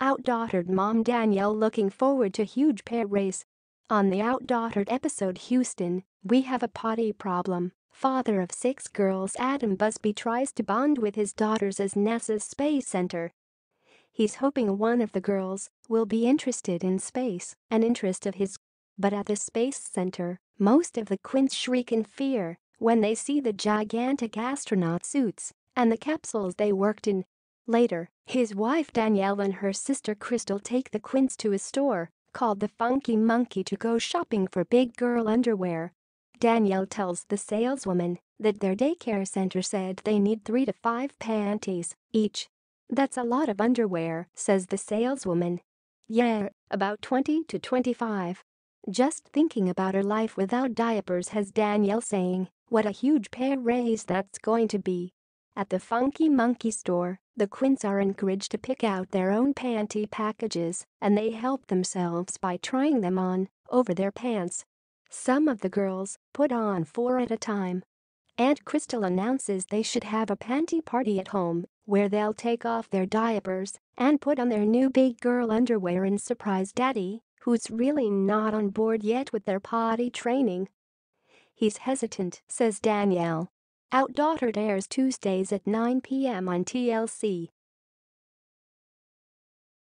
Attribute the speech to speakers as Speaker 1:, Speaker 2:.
Speaker 1: Outdaughtered mom Danielle looking forward to huge pair race. On the Outdaughtered episode Houston, we have a potty problem. Father of six girls Adam Busby tries to bond with his daughters as NASA's Space Center. He's hoping one of the girls will be interested in space, an interest of his. But at the Space Center, most of the Quints shriek in fear when they see the gigantic astronaut suits and the capsules they worked in. Later, his wife Danielle and her sister Crystal take the Quints to a store called the Funky Monkey to go shopping for big girl underwear. Danielle tells the saleswoman that their daycare center said they need three to five panties each. That's a lot of underwear, says the saleswoman. Yeah, about 20 to 25. Just thinking about her life without diapers has Danielle saying, what a huge pair raise that's going to be. At the Funky Monkey store, the Quints are encouraged to pick out their own panty packages and they help themselves by trying them on over their pants. Some of the girls put on four at a time. Aunt Crystal announces they should have a panty party at home where they'll take off their diapers and put on their new big girl underwear and surprise daddy, who's really not on board yet with their potty training. He's hesitant, says Danielle. Outdaughtered airs Tuesdays at 9 p.m. on TLC.